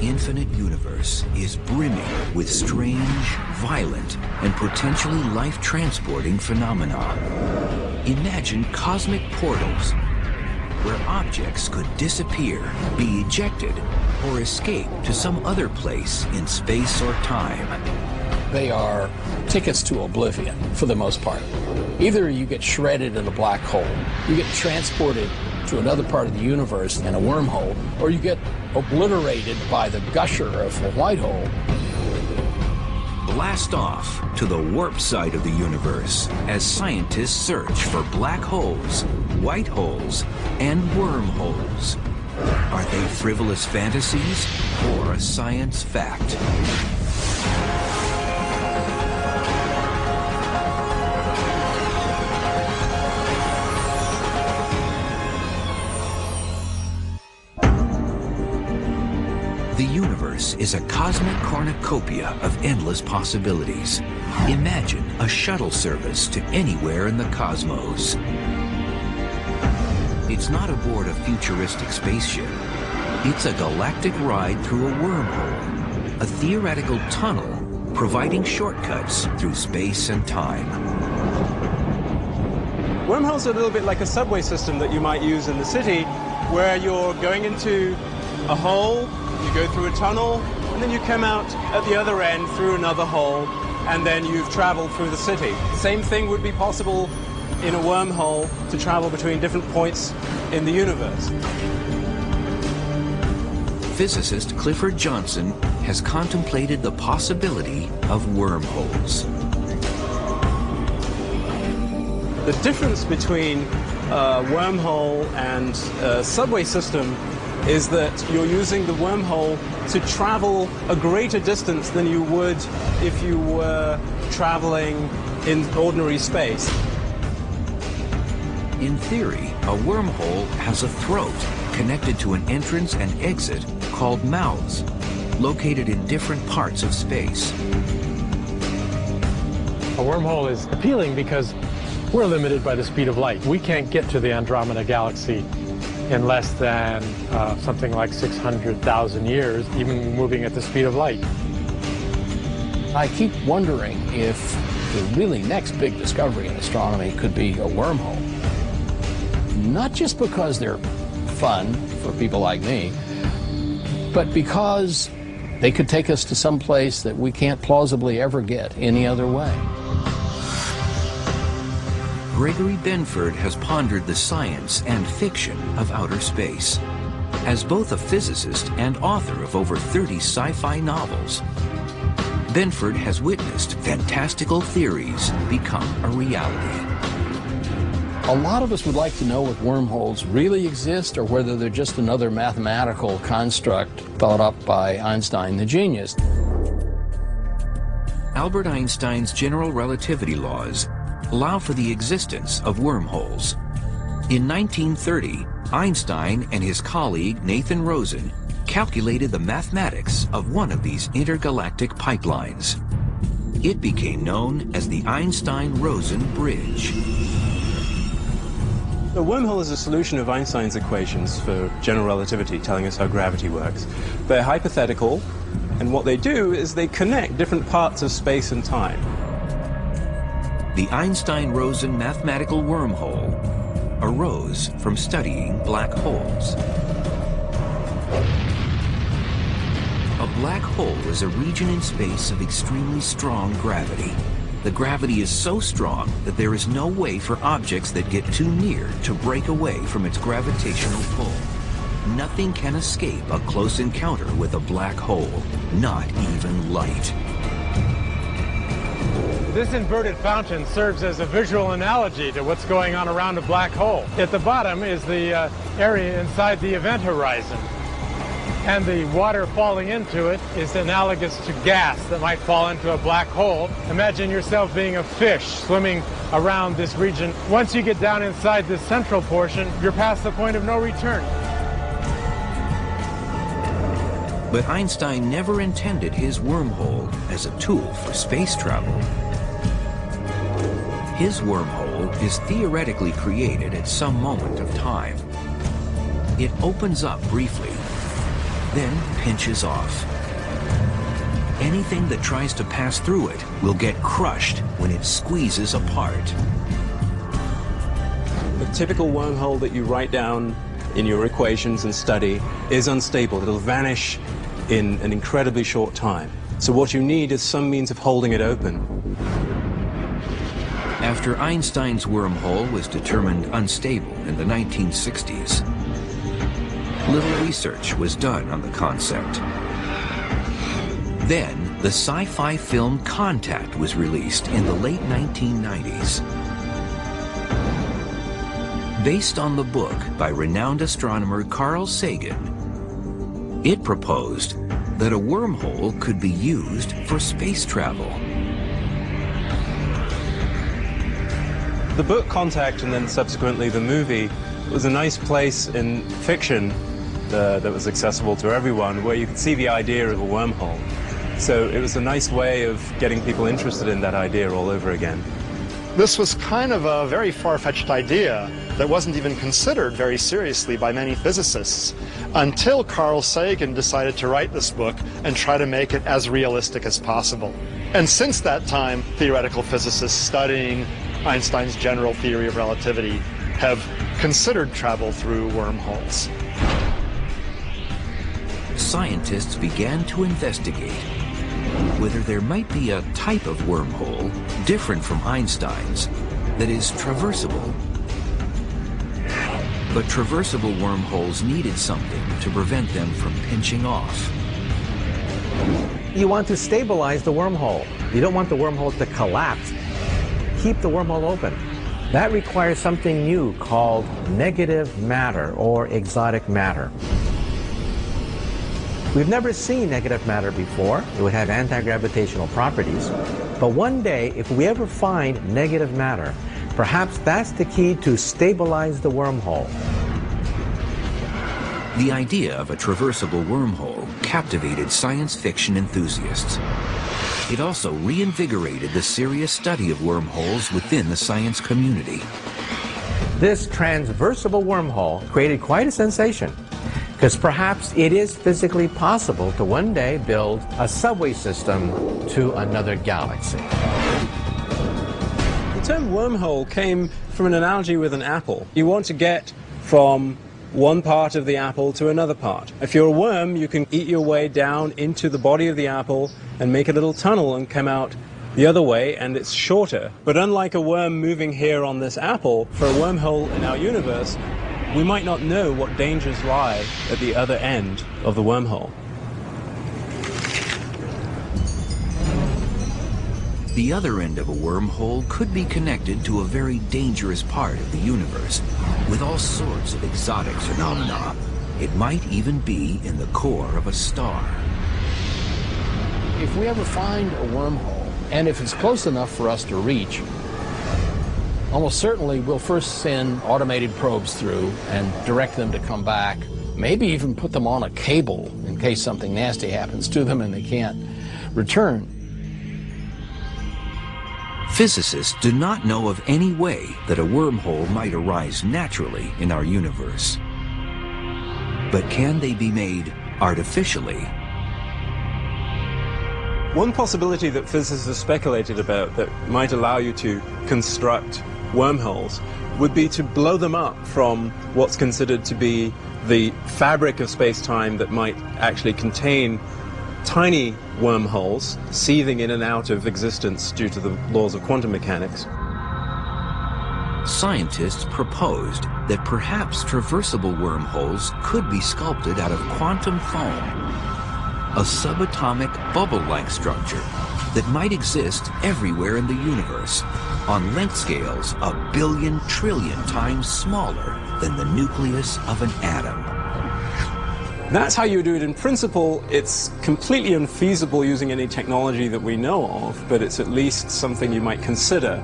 Infinite universe is brimming with strange, violent, and potentially life-transporting phenomena. Imagine cosmic portals where objects could disappear, be ejected, or escape to some other place in space or time. They are tickets to oblivion for the most part. Either you get shredded in a black hole, you get transported to another part of the universe in a wormhole, or you get obliterated by the gusher of a white hole. Blast off to the warp side of the universe as scientists search for black holes, white holes, and wormholes. Are they frivolous fantasies or a science fact? Universe is a cosmic cornucopia of endless possibilities. Imagine a shuttle service to anywhere in the cosmos. It's not aboard a futuristic spaceship. It's a galactic ride through a wormhole, a theoretical tunnel providing shortcuts through space and time. Wormholes are a little bit like a subway system that you might use in the city, where you're going into a hole, you go through a tunnel, and then you come out at the other end through another hole, and then you've traveled through the city. Same thing would be possible in a wormhole to travel between different points in the universe. Physicist Clifford Johnson has contemplated the possibility of wormholes. The difference between a wormhole and a subway system is that you're using the wormhole to travel a greater distance than you would if you were traveling in ordinary space. In theory, a wormhole has a throat connected to an entrance and exit called mouths, located in different parts of space. A wormhole is appealing because we're limited by the speed of light. We can't get to the Andromeda Galaxy in less than uh, something like 600,000 years, even moving at the speed of light. I keep wondering if the really next big discovery in astronomy could be a wormhole. Not just because they're fun for people like me, but because they could take us to some place that we can't plausibly ever get any other way. Gregory Benford has pondered the science and fiction of outer space. As both a physicist and author of over 30 sci-fi novels, Benford has witnessed fantastical theories become a reality. A lot of us would like to know if wormholes really exist or whether they're just another mathematical construct thought up by Einstein the genius. Albert Einstein's general relativity laws allow for the existence of wormholes. In 1930, Einstein and his colleague Nathan Rosen calculated the mathematics of one of these intergalactic pipelines. It became known as the Einstein-Rosen bridge. A wormhole is a solution of Einstein's equations for general relativity, telling us how gravity works. They're hypothetical, and what they do is they connect different parts of space and time. The Einstein-Rosen mathematical wormhole arose from studying black holes. A black hole is a region in space of extremely strong gravity. The gravity is so strong that there is no way for objects that get too near to break away from its gravitational pull. Nothing can escape a close encounter with a black hole, not even light. This inverted fountain serves as a visual analogy to what's going on around a black hole. At the bottom is the uh, area inside the event horizon. And the water falling into it is analogous to gas that might fall into a black hole. Imagine yourself being a fish swimming around this region. Once you get down inside this central portion, you're past the point of no return. But Einstein never intended his wormhole as a tool for space travel. His wormhole is theoretically created at some moment of time. It opens up briefly, then pinches off. Anything that tries to pass through it will get crushed when it squeezes apart. The typical wormhole that you write down in your equations and study is unstable. It'll vanish in an incredibly short time. So what you need is some means of holding it open. After Einstein's wormhole was determined unstable in the 1960s, little research was done on the concept. Then, the sci-fi film Contact was released in the late 1990s. Based on the book by renowned astronomer Carl Sagan, it proposed that a wormhole could be used for space travel. The book Contact and then subsequently the movie was a nice place in fiction uh, that was accessible to everyone where you could see the idea of a wormhole. So it was a nice way of getting people interested in that idea all over again. This was kind of a very far-fetched idea that wasn't even considered very seriously by many physicists until Carl Sagan decided to write this book and try to make it as realistic as possible. And since that time, theoretical physicists studying Einstein's general theory of relativity have considered travel through wormholes. Scientists began to investigate whether there might be a type of wormhole different from Einstein's that is traversable. But traversable wormholes needed something to prevent them from pinching off. You want to stabilize the wormhole. You don't want the wormhole to collapse keep the wormhole open. That requires something new called negative matter or exotic matter. We've never seen negative matter before. It would have anti-gravitational properties. But one day, if we ever find negative matter, perhaps that's the key to stabilize the wormhole. The idea of a traversable wormhole captivated science fiction enthusiasts. It also reinvigorated the serious study of wormholes within the science community. This transversable wormhole created quite a sensation because perhaps it is physically possible to one day build a subway system to another galaxy. The term wormhole came from an analogy with an apple. You want to get from one part of the apple to another part. If you're a worm, you can eat your way down into the body of the apple and make a little tunnel and come out the other way, and it's shorter. But unlike a worm moving here on this apple, for a wormhole in our universe, we might not know what dangers lie at the other end of the wormhole. The other end of a wormhole could be connected to a very dangerous part of the universe, with all sorts of exotic phenomena. It might even be in the core of a star. If we ever find a wormhole, and if it's close enough for us to reach, almost certainly we'll first send automated probes through and direct them to come back, maybe even put them on a cable in case something nasty happens to them and they can't return. Physicists do not know of any way that a wormhole might arise naturally in our universe. But can they be made artificially? One possibility that physicists speculated about that might allow you to construct wormholes would be to blow them up from what's considered to be the fabric of space-time that might actually contain tiny wormholes seething in and out of existence due to the laws of quantum mechanics. Scientists proposed that perhaps traversable wormholes could be sculpted out of quantum foam, a subatomic bubble-like structure that might exist everywhere in the universe on length scales a billion trillion times smaller than the nucleus of an atom. That's how you do it in principle. It's completely unfeasible using any technology that we know of, but it's at least something you might consider.